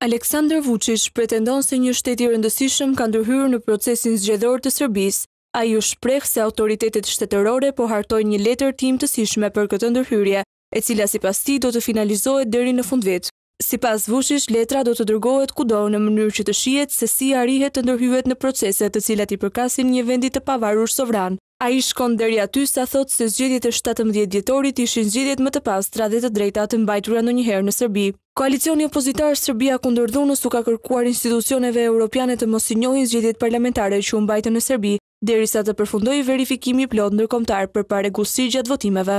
Aleksandër Vuçiç pretendon se një shtet i rëndësishëm ka ndërhyrë në procesin zgjedhor të Serbisë. Ai u shpreh se autoritetet shtetërore po hartojnë një letër të imtësishme për këtë ndërhyrje, e cila sipas tij do të finalizohet deri në fundvit. Sipas Vuçiç, letra do të dërgohet kudo në mënyrë që të shihet se si arrihet të ndërhyhet në procese të cilat i përkasin një vendi të pavarur sovran. Ai shkon deri aty sa thotë se zgjedhjet e shtatëmbëdhjetë dhjetorit ishin zgjedhjet më të pastra dhe të drejta të mbajtura ndonjëherë në Serbi. Koalicioni opozitar Serbia kundër dhunës u ka kërkuar institucioneve europiane të mos i njohin zgjedhjet parlamentare që u mbajtën në Serbi, derisa të përfundojë verifikimi i plotë ndërkombëtar për parregullsi gjatë votimeve.